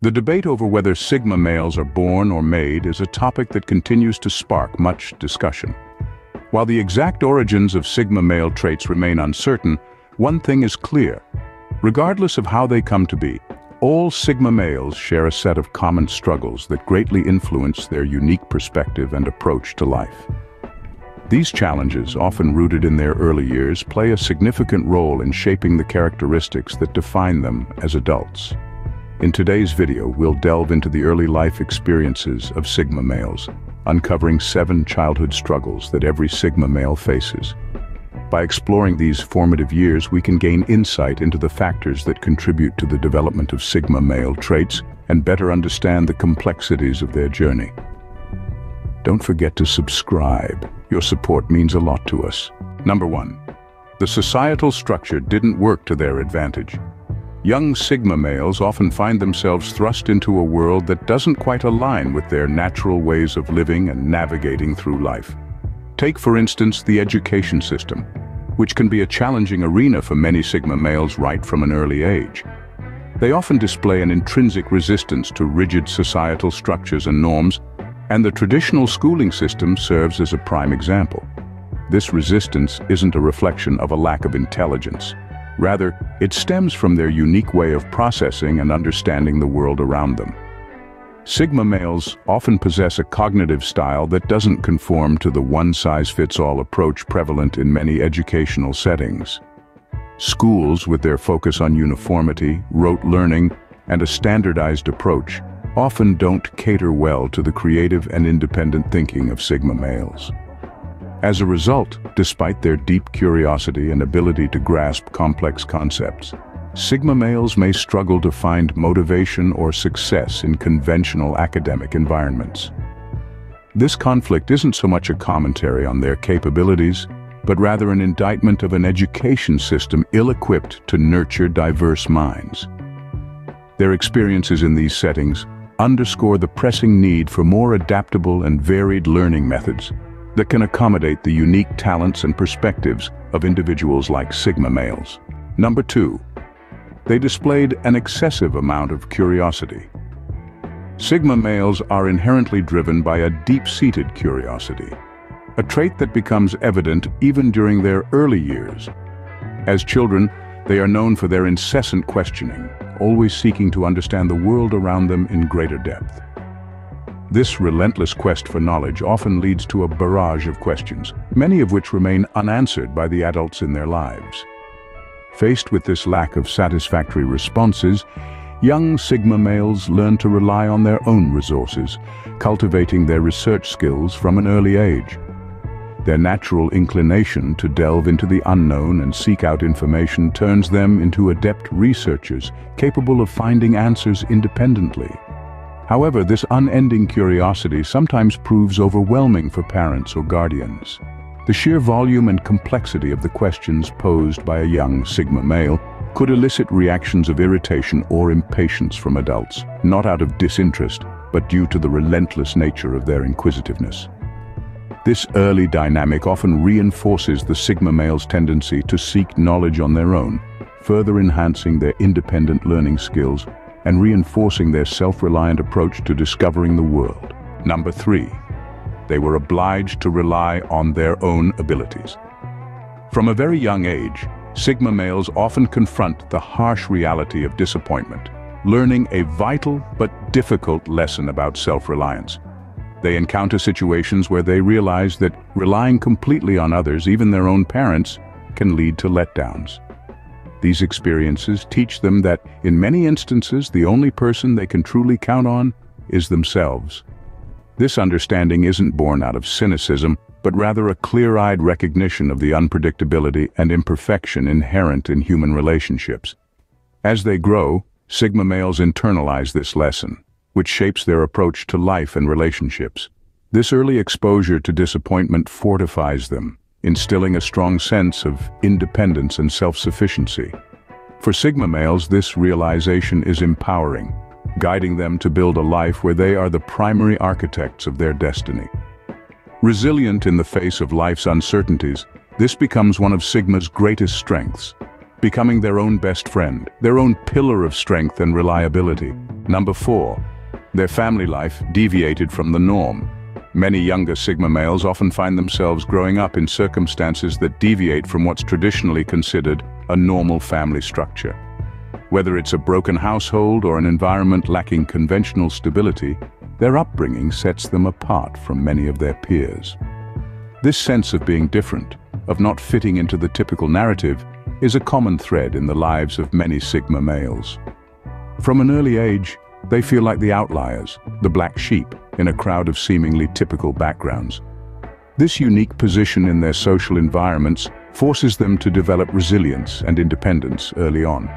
The debate over whether Sigma males are born or made is a topic that continues to spark much discussion. While the exact origins of Sigma male traits remain uncertain, one thing is clear. Regardless of how they come to be, all Sigma males share a set of common struggles that greatly influence their unique perspective and approach to life. These challenges, often rooted in their early years, play a significant role in shaping the characteristics that define them as adults. In today's video, we'll delve into the early life experiences of Sigma males, uncovering seven childhood struggles that every Sigma male faces. By exploring these formative years, we can gain insight into the factors that contribute to the development of Sigma male traits and better understand the complexities of their journey. Don't forget to subscribe. Your support means a lot to us. Number one, the societal structure didn't work to their advantage. Young Sigma males often find themselves thrust into a world that doesn't quite align with their natural ways of living and navigating through life. Take, for instance, the education system, which can be a challenging arena for many Sigma males right from an early age. They often display an intrinsic resistance to rigid societal structures and norms, and the traditional schooling system serves as a prime example. This resistance isn't a reflection of a lack of intelligence. Rather, it stems from their unique way of processing and understanding the world around them. Sigma males often possess a cognitive style that doesn't conform to the one-size-fits-all approach prevalent in many educational settings. Schools, with their focus on uniformity, rote learning, and a standardized approach, often don't cater well to the creative and independent thinking of Sigma males. As a result, despite their deep curiosity and ability to grasp complex concepts, Sigma males may struggle to find motivation or success in conventional academic environments. This conflict isn't so much a commentary on their capabilities, but rather an indictment of an education system ill-equipped to nurture diverse minds. Their experiences in these settings underscore the pressing need for more adaptable and varied learning methods that can accommodate the unique talents and perspectives of individuals like Sigma males. Number two, they displayed an excessive amount of curiosity. Sigma males are inherently driven by a deep-seated curiosity, a trait that becomes evident even during their early years. As children, they are known for their incessant questioning, always seeking to understand the world around them in greater depth. This relentless quest for knowledge often leads to a barrage of questions, many of which remain unanswered by the adults in their lives. Faced with this lack of satisfactory responses, young Sigma males learn to rely on their own resources, cultivating their research skills from an early age. Their natural inclination to delve into the unknown and seek out information turns them into adept researchers capable of finding answers independently. However, this unending curiosity sometimes proves overwhelming for parents or guardians. The sheer volume and complexity of the questions posed by a young Sigma male could elicit reactions of irritation or impatience from adults, not out of disinterest, but due to the relentless nature of their inquisitiveness. This early dynamic often reinforces the Sigma male's tendency to seek knowledge on their own, further enhancing their independent learning skills and reinforcing their self-reliant approach to discovering the world. Number three, they were obliged to rely on their own abilities. From a very young age, Sigma males often confront the harsh reality of disappointment, learning a vital but difficult lesson about self-reliance. They encounter situations where they realize that relying completely on others, even their own parents, can lead to letdowns. These experiences teach them that, in many instances, the only person they can truly count on is themselves. This understanding isn't born out of cynicism, but rather a clear-eyed recognition of the unpredictability and imperfection inherent in human relationships. As they grow, Sigma males internalize this lesson, which shapes their approach to life and relationships. This early exposure to disappointment fortifies them, instilling a strong sense of independence and self-sufficiency. For Sigma males, this realization is empowering, guiding them to build a life where they are the primary architects of their destiny. Resilient in the face of life's uncertainties, this becomes one of Sigma's greatest strengths, becoming their own best friend, their own pillar of strength and reliability. Number 4. Their family life deviated from the norm. Many younger Sigma males often find themselves growing up in circumstances that deviate from what's traditionally considered a normal family structure. Whether it's a broken household or an environment lacking conventional stability, their upbringing sets them apart from many of their peers. This sense of being different, of not fitting into the typical narrative, is a common thread in the lives of many Sigma males. From an early age, they feel like the outliers, the black sheep, in a crowd of seemingly typical backgrounds. This unique position in their social environments forces them to develop resilience and independence early on.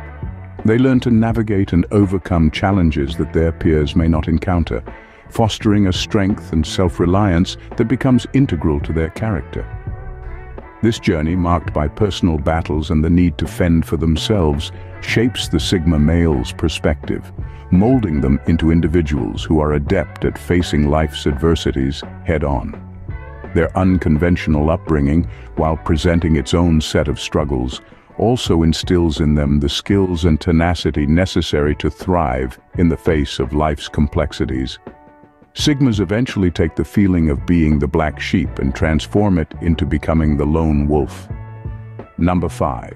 They learn to navigate and overcome challenges that their peers may not encounter, fostering a strength and self-reliance that becomes integral to their character. This journey, marked by personal battles and the need to fend for themselves, shapes the Sigma male's perspective, molding them into individuals who are adept at facing life's adversities head-on. Their unconventional upbringing, while presenting its own set of struggles, also instills in them the skills and tenacity necessary to thrive in the face of life's complexities. Sigmas eventually take the feeling of being the black sheep and transform it into becoming the lone wolf. Number 5.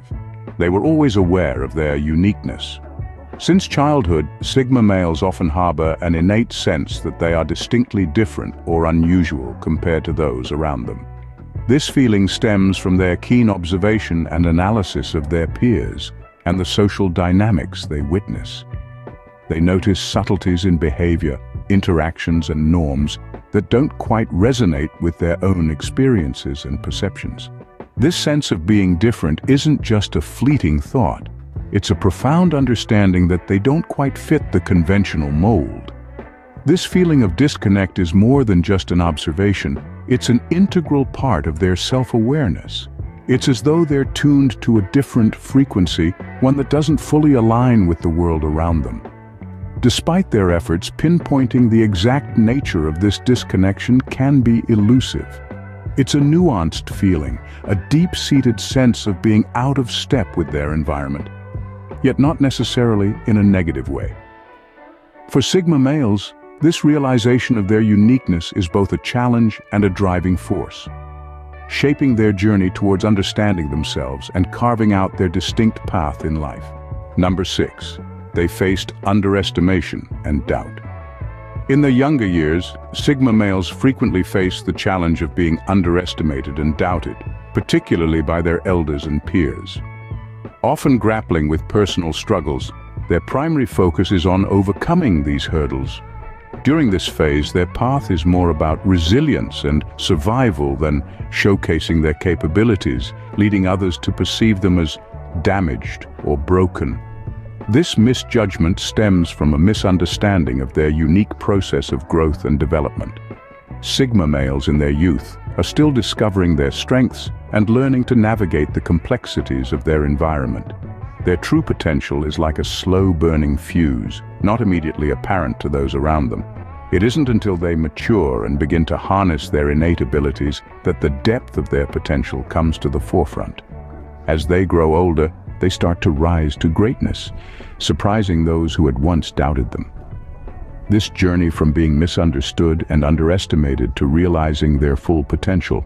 They were always aware of their uniqueness. Since childhood, Sigma males often harbor an innate sense that they are distinctly different or unusual compared to those around them. This feeling stems from their keen observation and analysis of their peers and the social dynamics they witness. They notice subtleties in behavior, interactions and norms that don't quite resonate with their own experiences and perceptions. This sense of being different isn't just a fleeting thought. It's a profound understanding that they don't quite fit the conventional mold. This feeling of disconnect is more than just an observation. It's an integral part of their self-awareness. It's as though they're tuned to a different frequency, one that doesn't fully align with the world around them. Despite their efforts, pinpointing the exact nature of this disconnection can be elusive. It's a nuanced feeling, a deep-seated sense of being out of step with their environment, yet not necessarily in a negative way. For Sigma males, this realization of their uniqueness is both a challenge and a driving force, shaping their journey towards understanding themselves and carving out their distinct path in life. Number 6 they faced underestimation and doubt. In their younger years, Sigma males frequently face the challenge of being underestimated and doubted, particularly by their elders and peers. Often grappling with personal struggles, their primary focus is on overcoming these hurdles. During this phase, their path is more about resilience and survival than showcasing their capabilities, leading others to perceive them as damaged or broken. This misjudgment stems from a misunderstanding of their unique process of growth and development. Sigma males in their youth are still discovering their strengths and learning to navigate the complexities of their environment. Their true potential is like a slow-burning fuse, not immediately apparent to those around them. It isn't until they mature and begin to harness their innate abilities that the depth of their potential comes to the forefront. As they grow older, they start to rise to greatness, surprising those who had once doubted them. This journey from being misunderstood and underestimated to realizing their full potential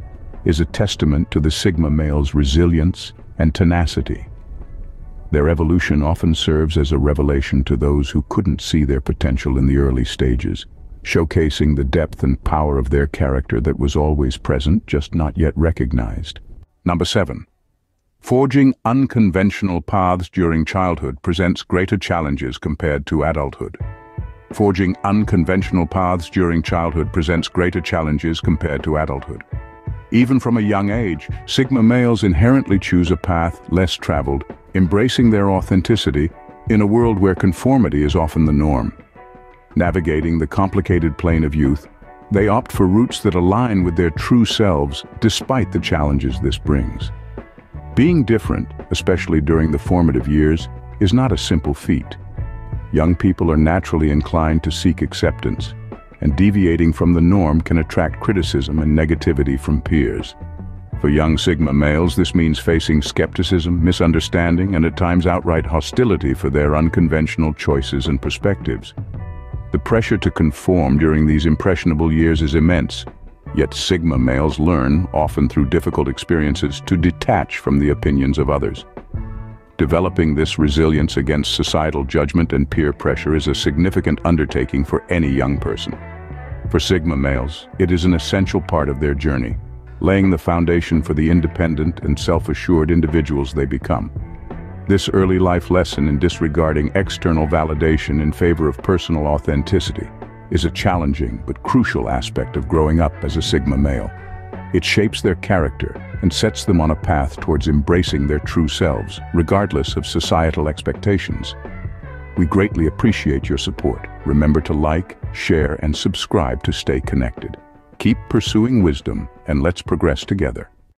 is a testament to the Sigma male's resilience and tenacity. Their evolution often serves as a revelation to those who couldn't see their potential in the early stages, showcasing the depth and power of their character that was always present, just not yet recognized. Number 7. Forging unconventional paths during childhood presents greater challenges compared to adulthood. Forging unconventional paths during childhood presents greater challenges compared to adulthood. Even from a young age, Sigma males inherently choose a path less traveled, embracing their authenticity in a world where conformity is often the norm. Navigating the complicated plane of youth, they opt for routes that align with their true selves despite the challenges this brings. Being different, especially during the formative years, is not a simple feat. Young people are naturally inclined to seek acceptance, and deviating from the norm can attract criticism and negativity from peers. For young Sigma males, this means facing skepticism, misunderstanding, and at times outright hostility for their unconventional choices and perspectives. The pressure to conform during these impressionable years is immense, yet Sigma males learn, often through difficult experiences, to detach from the opinions of others. Developing this resilience against societal judgment and peer pressure is a significant undertaking for any young person. For Sigma males, it is an essential part of their journey, laying the foundation for the independent and self-assured individuals they become. This early life lesson in disregarding external validation in favor of personal authenticity is a challenging but crucial aspect of growing up as a Sigma male. It shapes their character and sets them on a path towards embracing their true selves, regardless of societal expectations. We greatly appreciate your support. Remember to like, share, and subscribe to stay connected. Keep pursuing wisdom, and let's progress together.